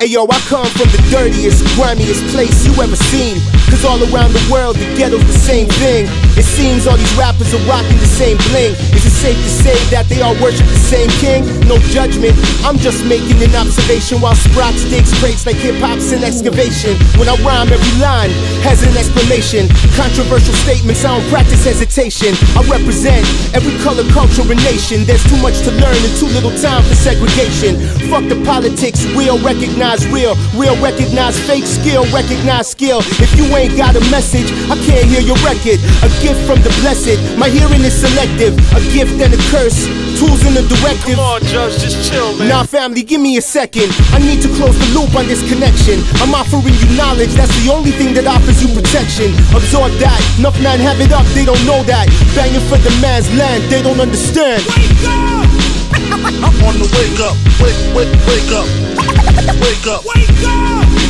Hey yo, I come from the dirtiest, grimiest place you ever seen. Cause all around the world, the ghetto's the same thing. It seems all these rappers are rocking the same bling. Is it safe to say that they all worship the same king? No judgment, I'm just making an observation while Sproxx digs crates like hip hop's an excavation. When I rhyme, every line has an explanation. Controversial statements, I don't practice hesitation. I represent every color, culture, and nation. There's too much to learn and too little time for segregation. Fuck the politics, we'll recognize real, real recognize fake skill, recognize skill. If you ain't got a message, I can't hear your record. A gift from the blessed, my hearing is selective. A gift and a curse, tools in the directive. Come on, Judge, just chill, man. Nah, family, give me a second. I need to close the loop on this connection. I'm offering you knowledge, that's the only thing that offers you protection. Absorb that, enough man have it up, they don't know that. Banging for the man's land, they don't understand. Wake up! I'm on the wake up, wake, wake, wake up. Wake up. Wake up.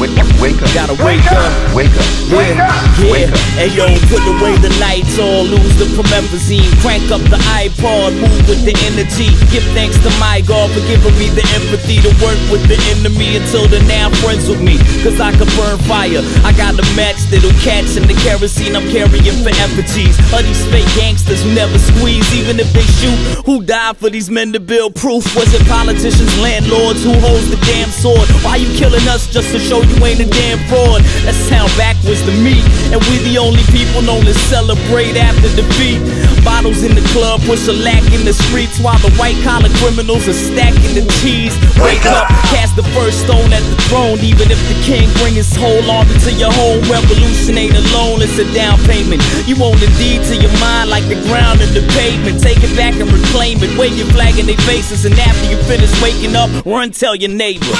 Wake up, wake up. Gotta wake, wake up. up. Wake up. Yeah, wake up. Yeah. Wake up. Hey yo, put away the lights on, lose the promethazine. Crank up the iPod, move with the energy. Give thanks to my God for giving me the empathy to work with the enemy until they're now friends with me. Cause I can burn fire. I got a match that'll catch and the kerosene I'm carrying for effigies. Of these fake gangsters who never squeeze, even if they shoot. Who died for these men to build proof? Was it politicians, landlords who holds the damn sword? Why you killing us just to show you ain't a damn fraud. That sound backwards to me. And we the only people known to celebrate after defeat. Bottles in the club, push a lack in the streets while the white collar criminals are stacking the cheese. Wake up, cast the first stone at the throne. Even if the king bring his whole army to your home, revolution ain't alone, it's a down payment. You own the deed to your mind like the ground and the pavement. Take it back and reclaim it. Wave your flag in their faces, and after you finish waking up, run tell your neighbor.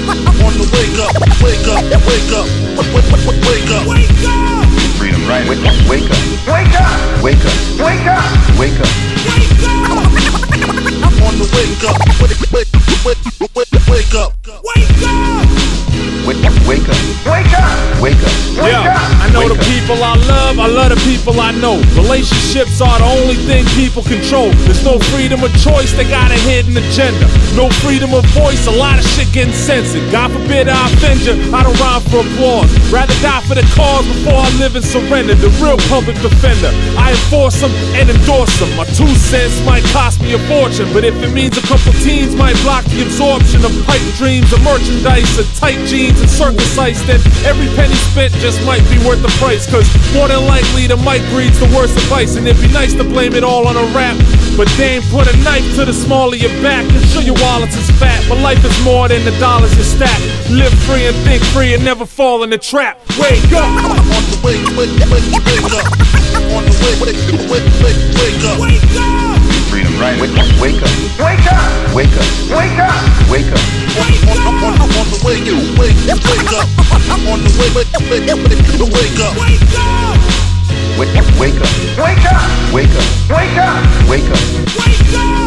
Wake up! on the wake up, wake up, wake up, wake up, wake up. Freedom, right? Wake up, wake up, wake up, wake up, wake up, wake up, wake up. On the wake up, wake, wake, wake, wake, the people I love, I love the people I know. Relationships are the only thing people control. There's no freedom of choice, they got a hidden agenda. No freedom of voice, a lot of shit getting censored. God forbid I offend you, I don't rhyme for applause. Rather die for the cause before I live and surrender. The real public defender, I enforce them and endorse them. My two cents might cost me a fortune, but if it means a couple teens might block the absorption of pipe dreams, of merchandise, of tight jeans, and circus ice, then every penny spent just might be worth the price. Cause more than likely the mic breeds the worst advice. And it'd be nice to blame it all on a rap. But they ain't put a knife to the small of your back and show your wallets is fat. But life is more than the dollars you stack. Live free and think free and never fall in the trap. Wake up! On the wake, wake, wake, wake up. On the wake, wake, wake, wake, wake up. Wake up! Freedom, right? Wake up, wake up, wake up, wake up, wake up, wake up. On, on, on the wake, wake, up. On the wake, wake, wake, wake, wake up. Wake up! Wake up, wake up, wake up, wake up, wake up, wake up. Wake up!